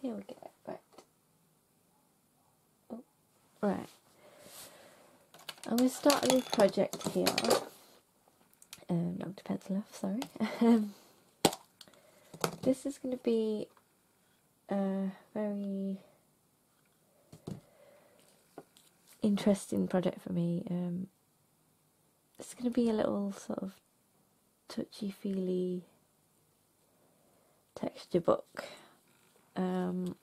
here we go. Right. Oh, right. I'm going to start a new project here. Um, knocked a pencil off, sorry. Um, this is going to be a very interesting project for me. Um, it's going to be a little sort of touchy feely texture book, um,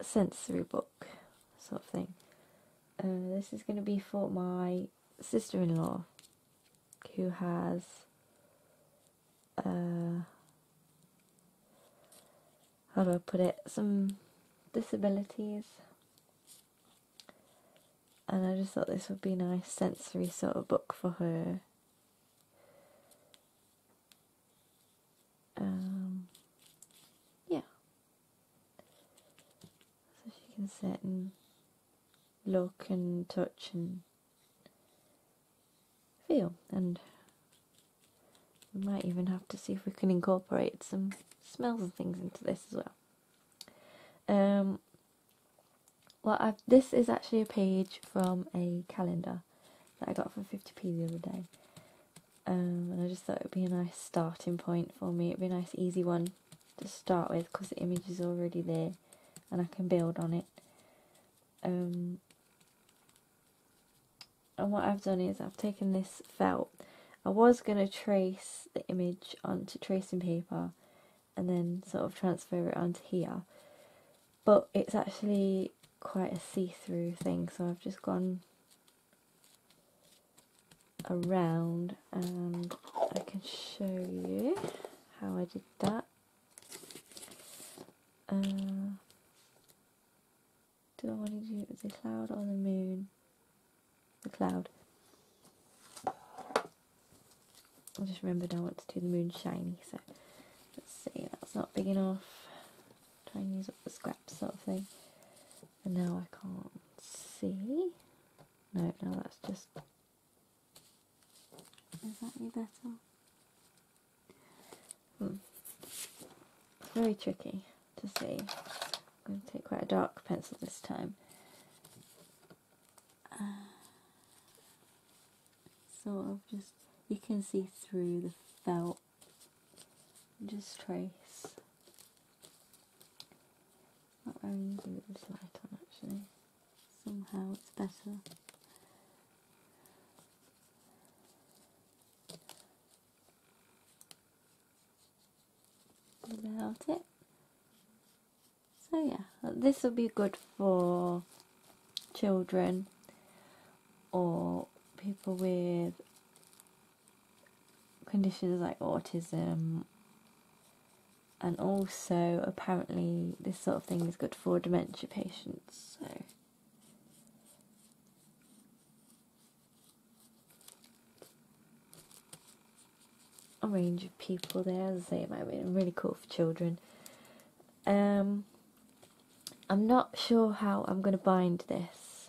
sensory book sort of thing. Uh, this is going to be for my sister in law who has uh, how do I put it? Some disabilities. And I just thought this would be a nice sensory sort of book for her. Um, yeah. So she can sit and look and touch and feel. And we might even have to see if we can incorporate some smells and things into this as well. Um, well, I've, this is actually a page from a calendar that I got for 50p the other day. Um, and I just thought it would be a nice starting point for me. It'd be a nice, easy one to start with because the image is already there and I can build on it. Um, and what I've done is I've taken this felt. I was going to trace the image onto tracing paper and then sort of transfer it onto here. But it's actually quite a see-through thing, so I've just gone around and I can show you how I did that. Uh, do I want to do the cloud or the moon? The cloud. I just remembered I want to do the moon shiny, so let's see, that's not big enough. Try and use up the scraps sort of thing. And now I can't see. No, no, that's just. Is that any better? Hmm. It's very tricky to see. I'm going to take quite a dark pencil this time. Uh, sort of just, you can see through the felt. Just trace. Not very easy with this light on actually. Somehow it's better. About it. So yeah, this will be good for children or people with conditions like autism. And also apparently this sort of thing is good for dementia patients so. A range of people there as I say it might really cool for children. Um I'm not sure how I'm going to bind this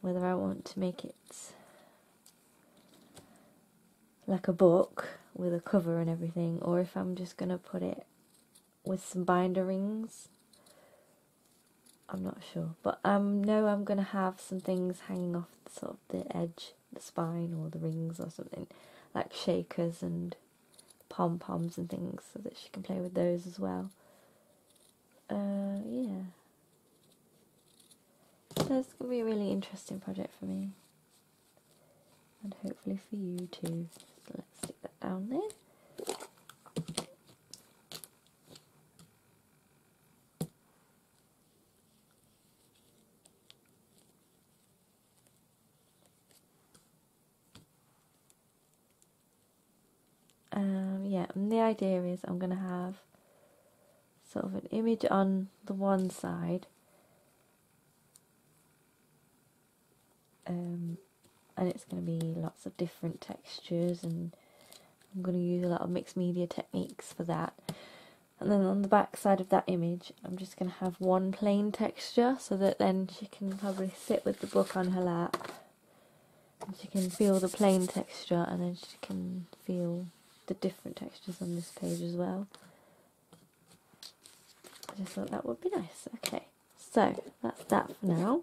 whether I want to make it like a book with a cover and everything, or if I'm just going to put it with some binder rings. I'm not sure, but I um, know I'm going to have some things hanging off the, sort of the edge, the spine, or the rings, or something like shakers and pom poms and things, so that she can play with those as well. Uh, yeah. It's going to be a really interesting project for me, and hopefully for you too. So let's stick that down there. Um, yeah, and the idea is I'm going to have sort of an image on the one side. Um, and it's going to be lots of different textures and I'm going to use a lot of mixed media techniques for that. And then on the back side of that image I'm just going to have one plain texture so that then she can probably sit with the book on her lap. And she can feel the plain texture and then she can feel the different textures on this page as well I just thought that would be nice. Okay, so that's that for now.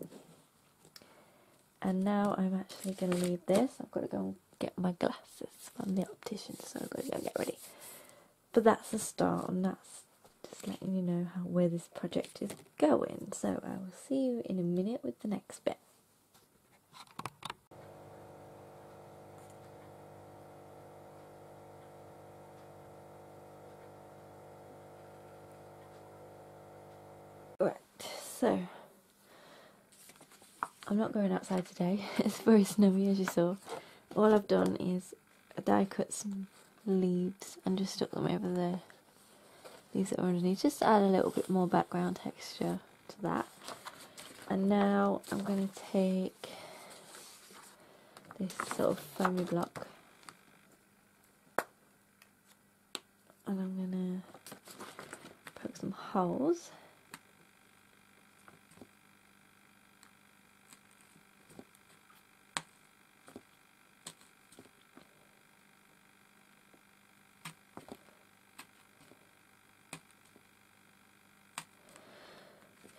And now I'm actually going to leave this. I've got to go and get my glasses from the optician, so I've got to go get ready. But that's the start, and that's just letting you know how where this project is going. So I will see you in a minute with the next bit. Right, so I'm not going outside today. It's very snowy as you saw. All I've done is die cut some leaves and just stuck them over the leaves that are underneath, just to add a little bit more background texture to that. And now I'm going to take this sort of foamy block and I'm going to poke some holes.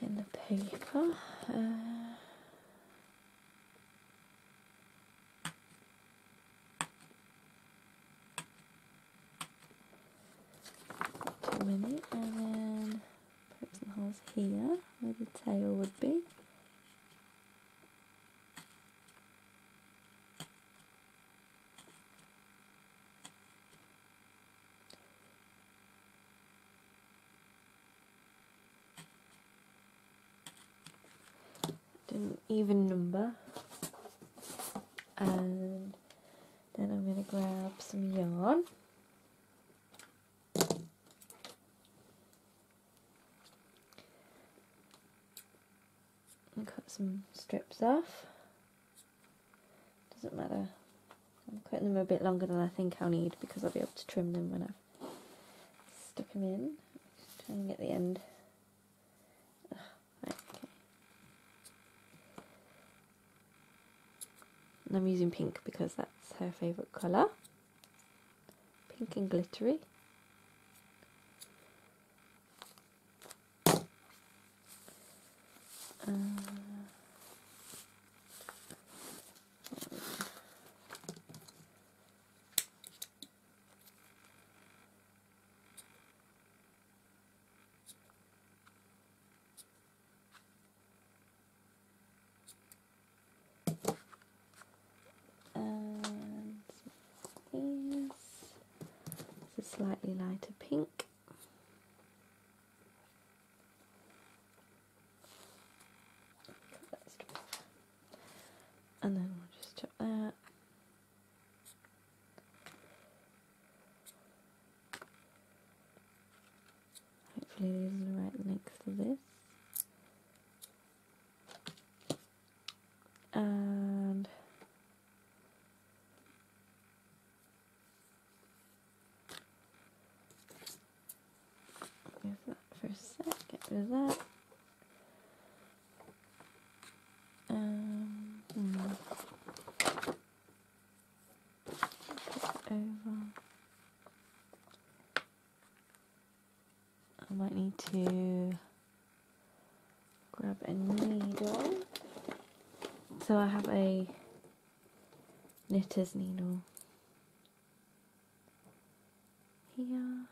in the paper. Uh, two minutes, and then put some holes here where the tail would be. an even number and then I'm going to grab some yarn and cut some strips off. Doesn't matter. I'm cutting them a bit longer than I think I'll need because I'll be able to trim them when I've stuck them in. Just trying to get the end. And I'm using pink because that's her favourite colour. Pink and glittery. Uh, slightly lighter pink. And then we'll just chop that. Hopefully the right length for this. And for a sec, get rid of that. Um, hmm. over. I might need to grab a needle. So I have a knitter's needle here.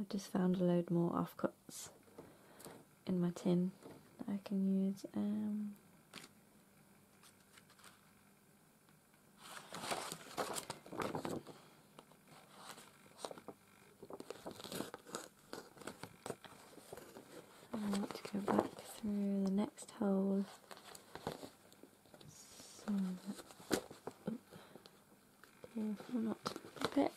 I've just found a load more offcuts in my tin that I can use. Um, I want to go back through the next hole so that, oh, careful not to bit.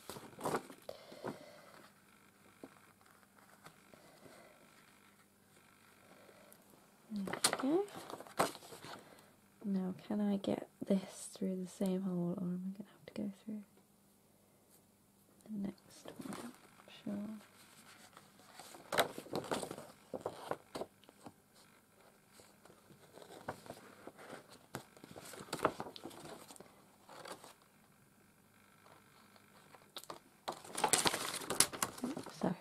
Now, can I get this through the same hole, or am I going to have to go through the next one? Sure. sorry.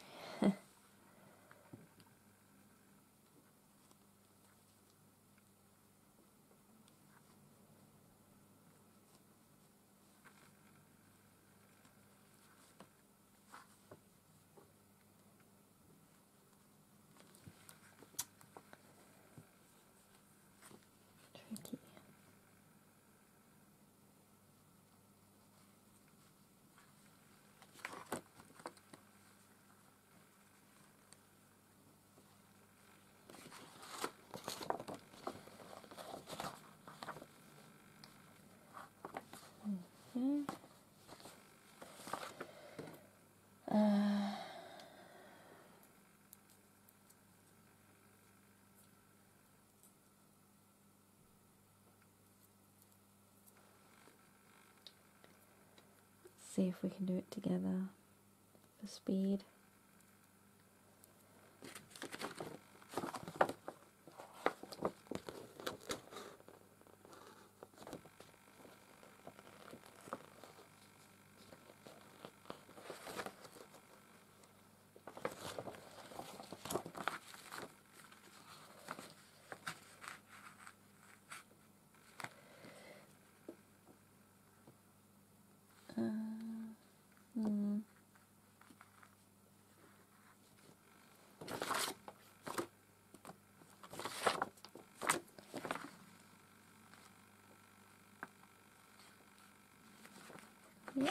Okay. Uh, let's see if we can do it together for speed. Uh, hmm. Yeah.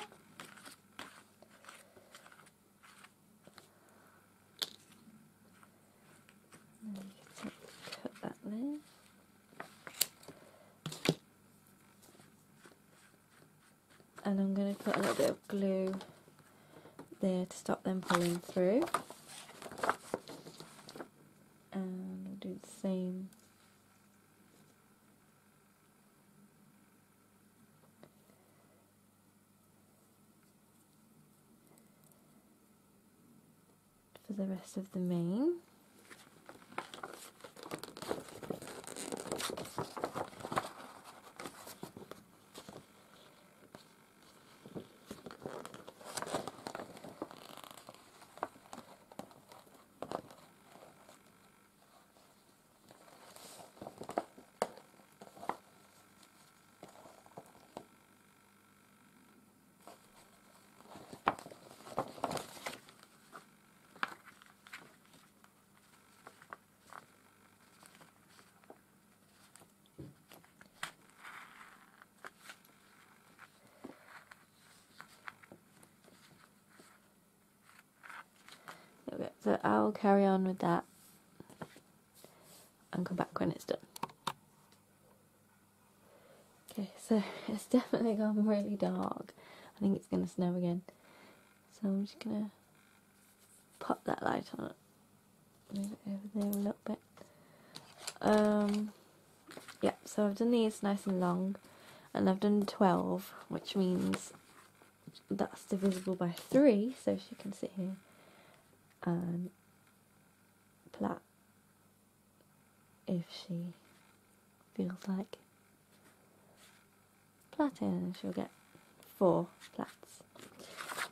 And then you can take- and I'm going to put a little bit of glue there to stop them pulling through. And do the same. For the rest of the mane So I'll carry on with that and come back when it's done. Okay, so it's definitely gone really dark. I think it's going to snow again. So I'm just going to pop that light on it. Move it over there a little bit. Um, yeah, so I've done these nice and long. And I've done 12, which means that's divisible by 3. So she can sit here and plait if she feels like plaiting and she'll get four plats.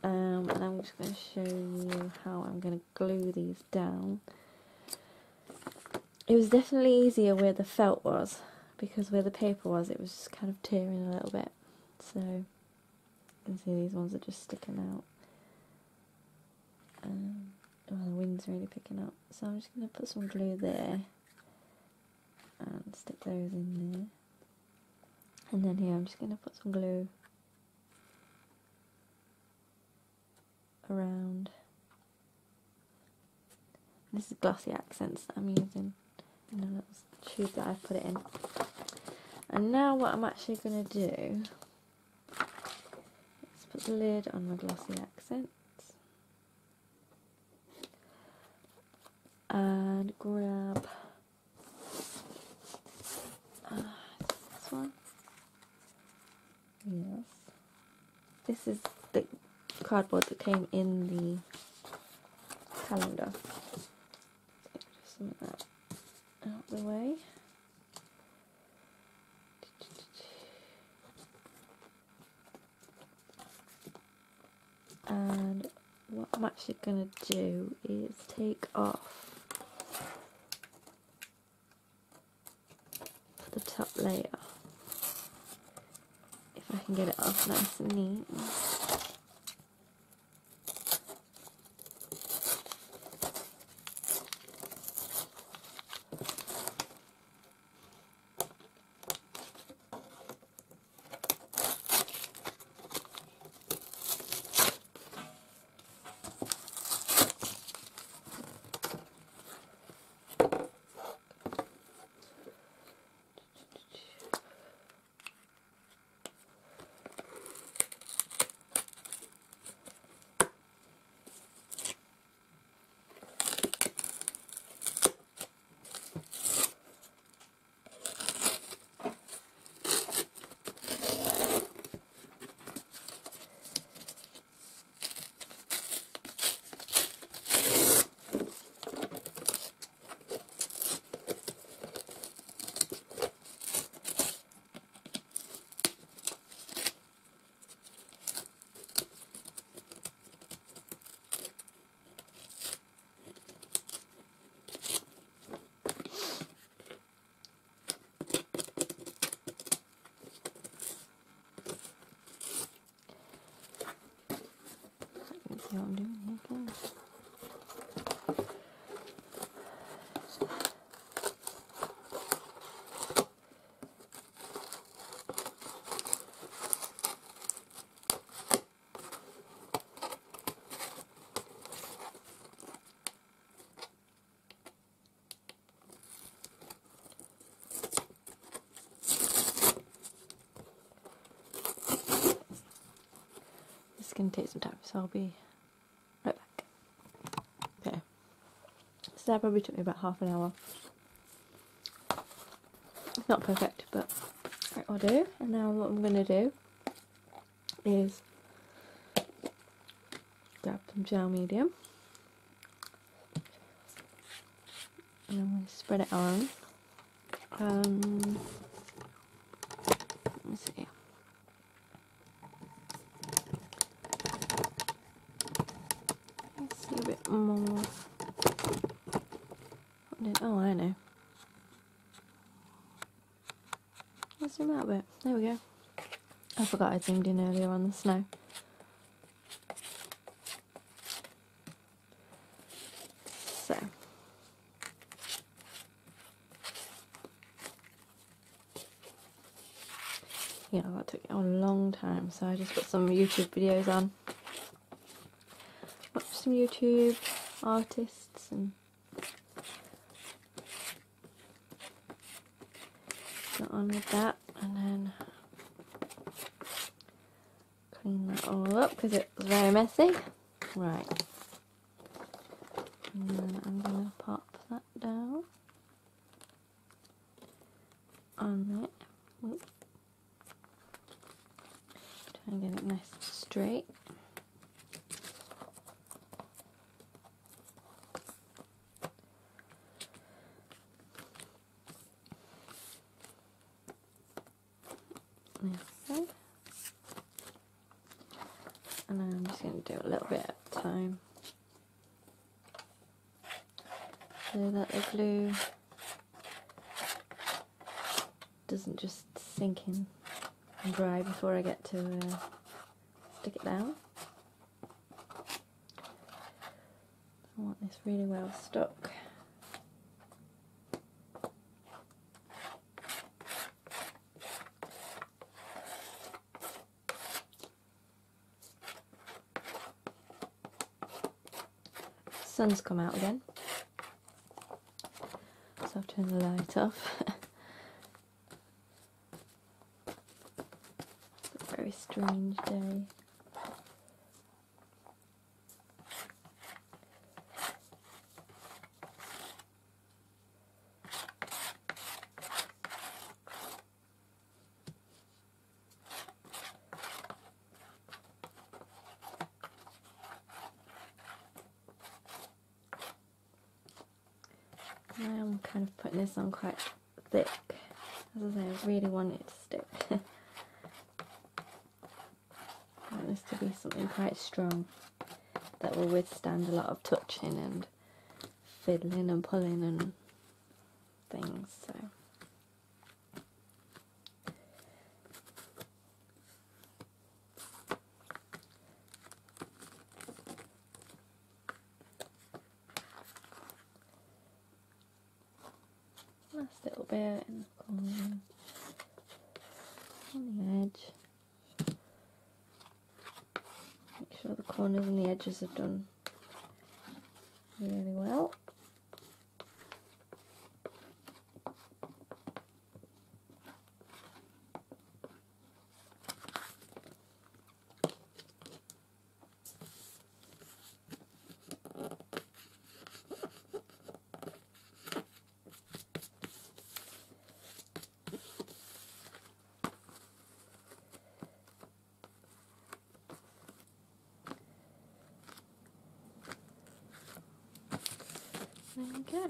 Um, and I'm just going to show you how I'm going to glue these down. It was definitely easier where the felt was because where the paper was it was just kind of tearing a little bit. So you can see these ones are just sticking out. Um, well, the wind's really picking up. So I'm just going to put some glue there and stick those in there. And then here I'm just going to put some glue around. This is glossy accents that I'm using in a little tube that I've put it in. And now what I'm actually going to do is put the lid on my glossy accent. And grab uh, this one. Yes, this is the cardboard that came in the calendar. Just that out the way. And what I'm actually going to do is take off top layer if I can get it off nice and neat. See what I'm doing here. Can I? This is going to take some time, so I'll be right back. Okay. So that probably took me about half an hour. It's not perfect, but it will do. And now what I'm going to do is grab some gel medium. And I'm going to spread it on. Um, let me see. Let's see a bit more. What did- Oh, I know. Let's out. There we go. I forgot I zoomed in earlier on the snow. So. Yeah, that took a long time, so I just put some YouTube videos on. Watch some YouTube artists and on with that, and then clean that all up because it was very messy. Right, and then I'm gonna pop that down on. Oop. Try and get it nice and straight. Okay. And then I'm just going to do a little bit at a time. So that the glue doesn't just sink in and dry before I get to uh, stick it down. I want this really well stuck. Sun's come out again. So I've turned the light off. It's a very strange day. I am kind of putting this on quite thick. As I say, I really want it to stick. I want this to be something quite strong that will withstand a lot of touching and fiddling and pulling and things. So. Last little bit in the corner, on the edge. Corners and the edges are done really well. There we go.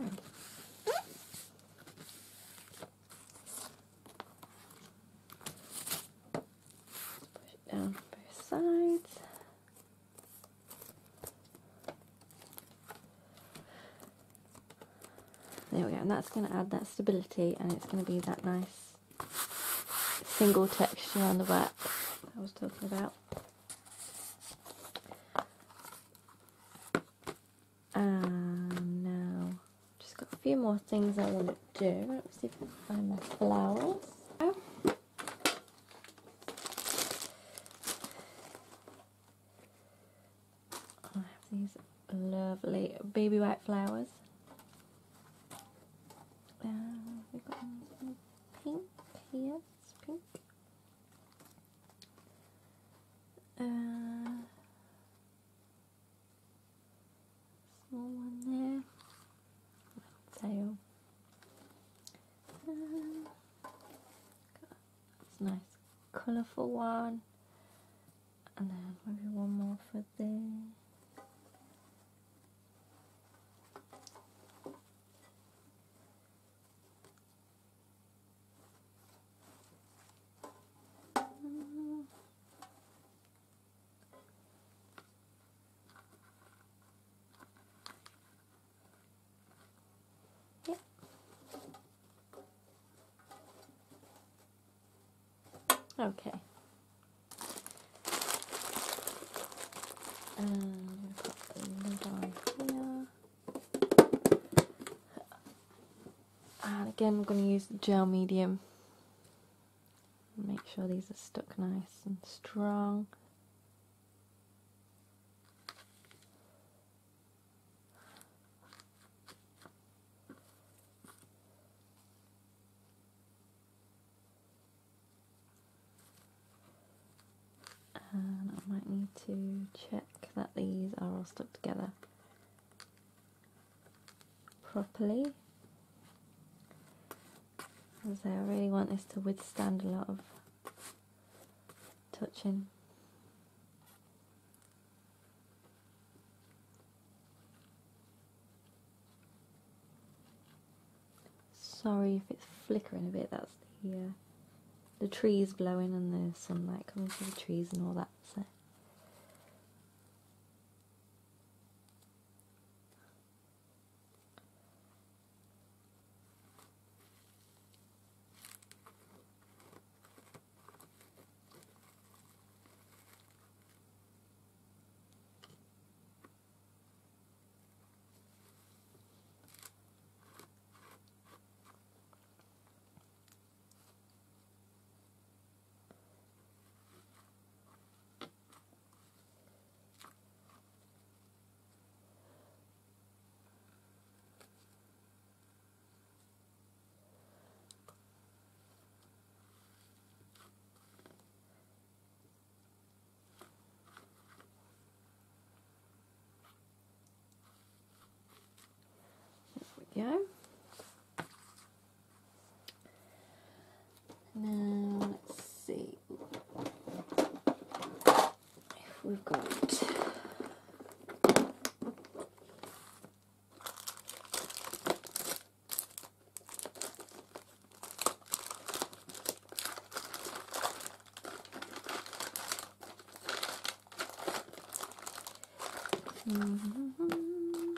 Push it down both sides. There we go, and that's going to add that stability and it's going to be that nice single texture on the back that I was talking about. And now, just got a few more things I want to do. Let me see if I can find my flowers. Oh. I have these lovely baby white flowers. Uh, we've got some pink. It's pink. Uh, small one there. Tail. A nice colourful one. And then maybe one more for there. Okay. And we've got the lid on here. And again, I'm going to use the gel medium. Make sure these are stuck nice and strong. And I might need to check that these are all stuck together properly. Because I really want this to withstand a lot of touching. Sorry if it's flickering a bit, that's the uh, the trees blowing and the sunlight coming through the trees and all that. So. Go. Now let's see if we've got Mhm.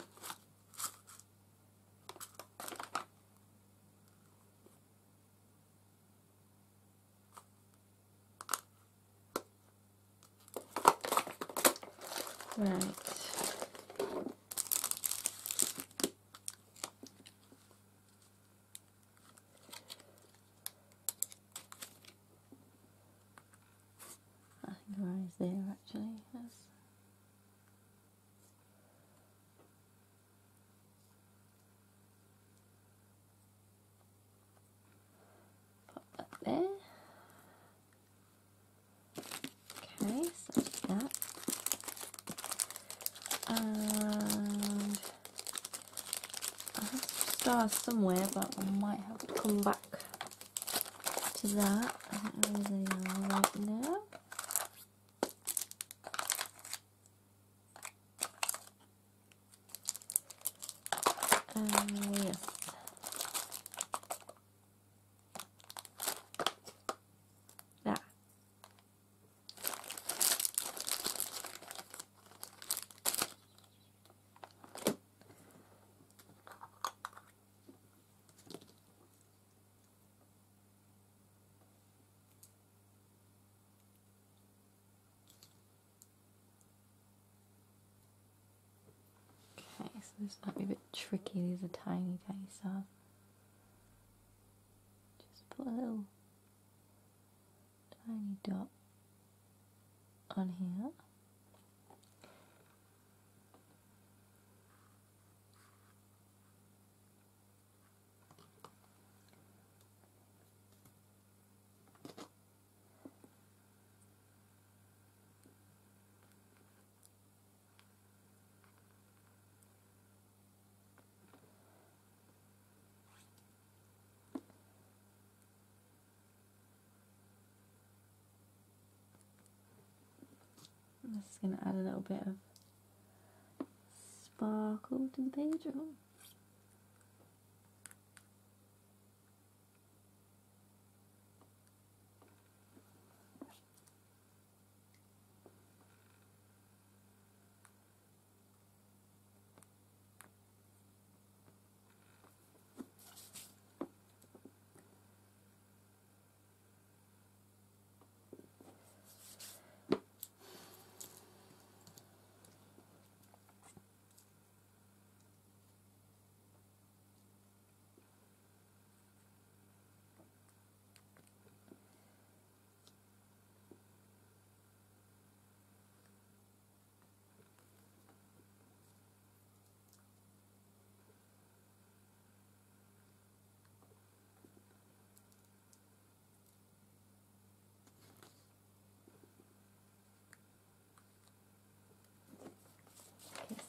Right. I think the rise there actually. That's pop that there. Okay, so that's that. And I have stars somewhere, but I might have to come back to that. I don't know where they are right now. Uh, yes. That. Okay, so This might be a bit tricky, these are tiny tiny so just put a little tiny dot on here. Is going to add a little bit of sparkle to the page. Oh.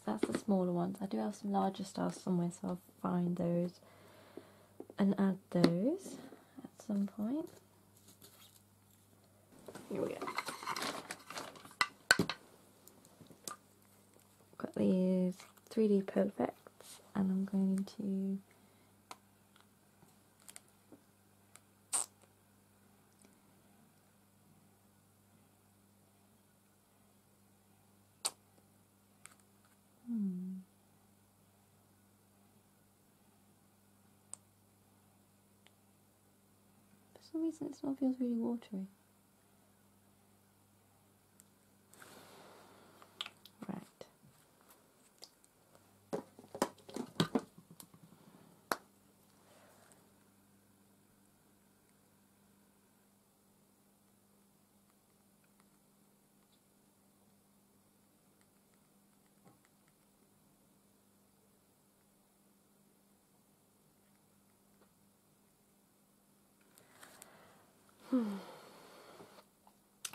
That's the smaller ones. I do have some larger stars somewhere, so I'll find those and add those at some point. Here we go. Got these 3D perfects, and I'm going to Hmm. Reason, it still feels really watery. Right.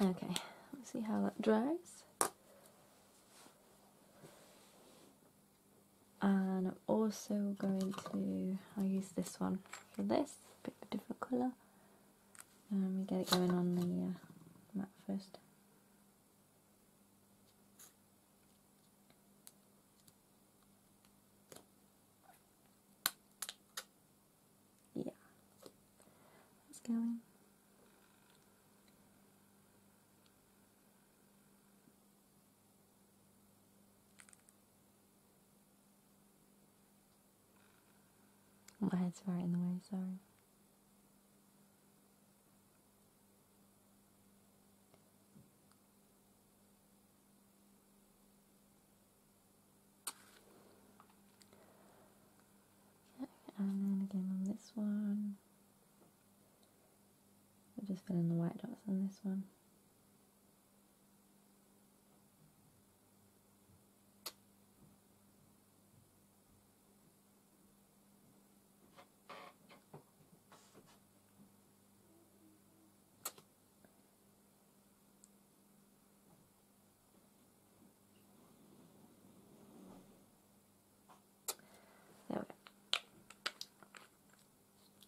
Okay, let's see how that dries. And I'm also going to, I'll use this one for this, a bit of a different colour. And me get it going on the uh, mat first. Yeah, it's going. My head's right in the way, sorry. Okay, and then again on this one. I'll just fill in the white dots on this one. There we go.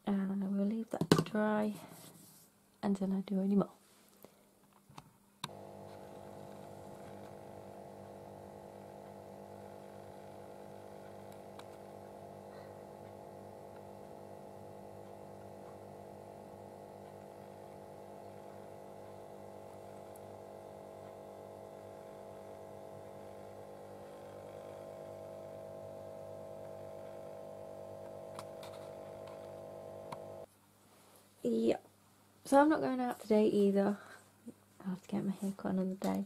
And I will dry until I do any more. Yeah. So I'm not going out today either. I'll have to get my hair cut another day.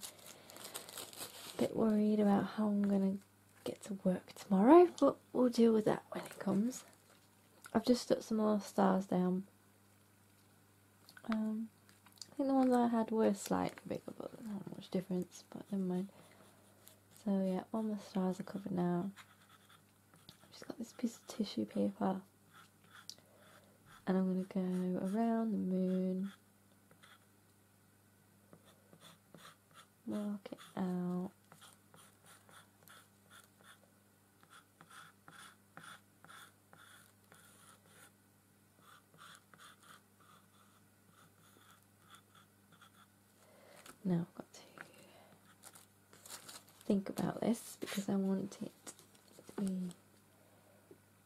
Bit worried about how I'm gonna get to work tomorrow, but we'll deal with that when it comes. I've just stuck some more stars down. Um, I think the ones I had were slightly bigger, but not much difference, but never mind. So yeah, all my stars are covered now. I've just got this piece of tissue paper. And I'm going to go around the moon. Mark it out. Now I've got to think about this because I want it to be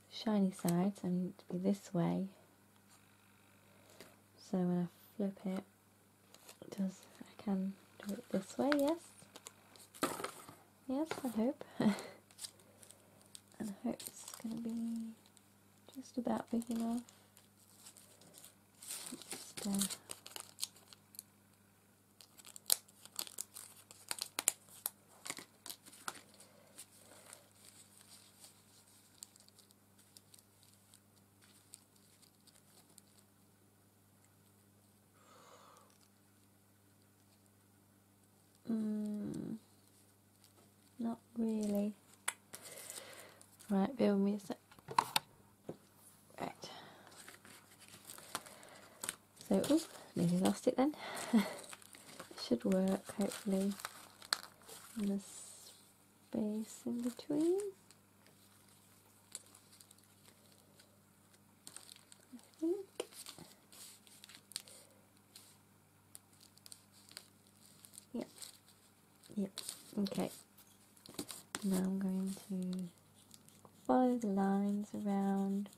shiny side, so I need it to be this way. So when I flip it, it does, I can do it this way, yes? Yes, I hope. and I hope it's going to be just about big enough. Just, uh, Mm, not really. Right, bear with me a sec. Right. So, oh, nearly lost it then. it should work. In the space in between. I think. Yep. Okay. Now I'm going to follow the lines around.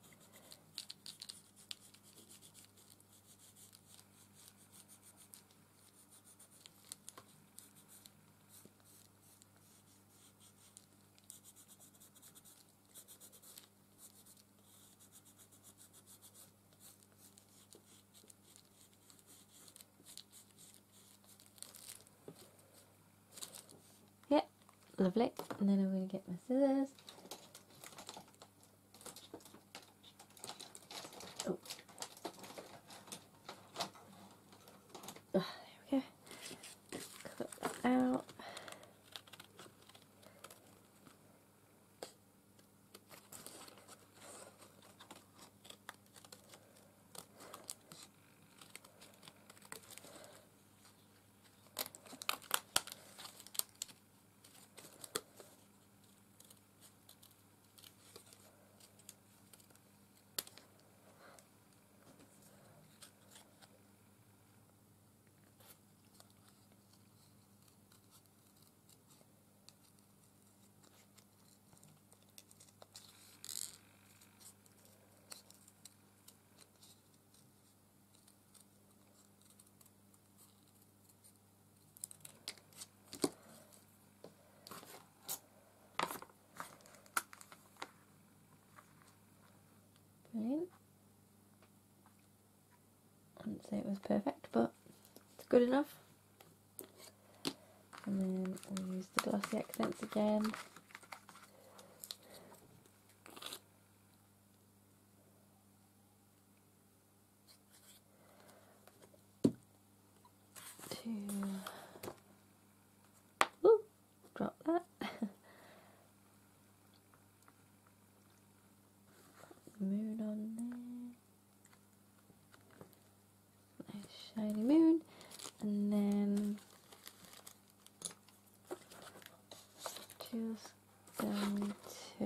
Yep, And then I'm going to get my scissors. Oh. Ah, there we go. Cut that out. Brilliant. I wouldn't say it was perfect, but it's good enough. And then we'll use the glossy accents again. To Ooh, drop that. moon on shiny moon. And then just going to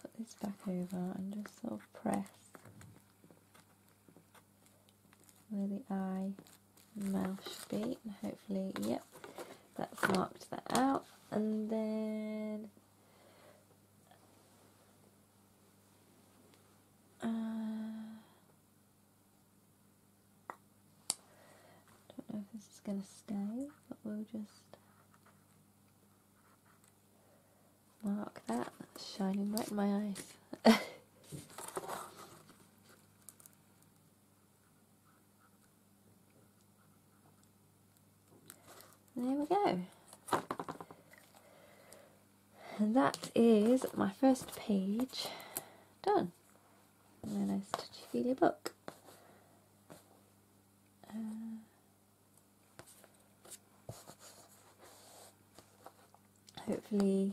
put this back over and just sort of press where the eye and mouth should be and hopefully yep that's marked that out and then Uh, don't know if this is going to stay, but we'll just mark that. That's shining right in my eyes. there we go. And that is my first page done. And a nice touchy feely book. Uh, hopefully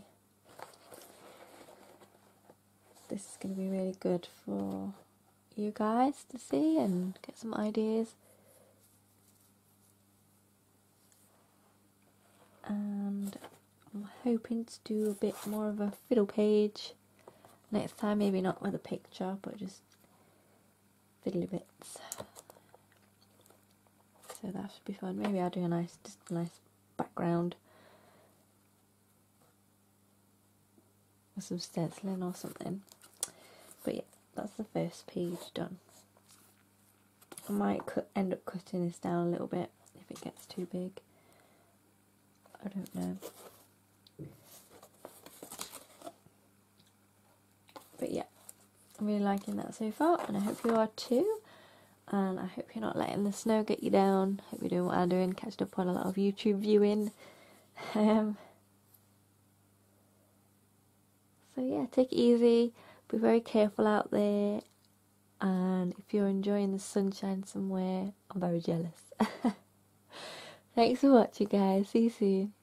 this is going to be really good for you guys to see and get some ideas. And I'm hoping to do a bit more of a fiddle page next time, maybe not with a picture, but just fiddly bits. So that should be fun. Maybe I'll do a nice, just a nice background with some stenciling or something. But yeah, that's the first page done. I might cut, end up cutting this down a little bit if it gets too big. I don't know. But yeah, I'm really liking that so far, and I hope you are too. And I hope you're not letting the snow get you down. Hope you're doing what I'm doing, catching up on a lot of YouTube viewing. Um, so yeah, take it easy. Be very careful out there. And if you're enjoying the sunshine somewhere, I'm very jealous. Thanks for watching, guys. See you soon.